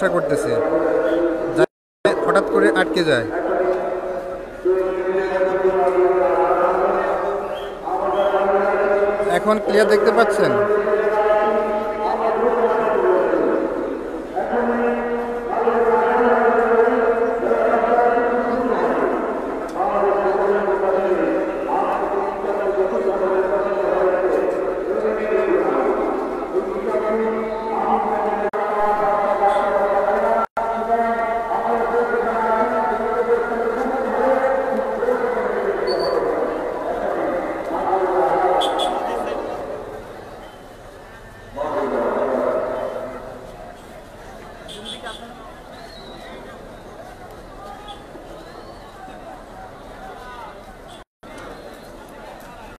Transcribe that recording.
চেষ্টা করতেছে। হঠাৎ করে আটকে যায়। এখন ক্লিয়ার দেখতে পাচ্ছেন?